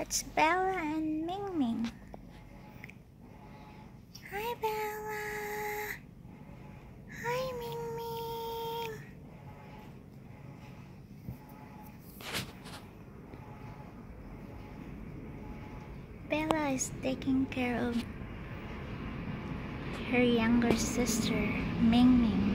That's Bella and Ming Ming. Hi, Bella. Hi, Ming Ming. Bella is taking care of her younger sister, Ming Ming.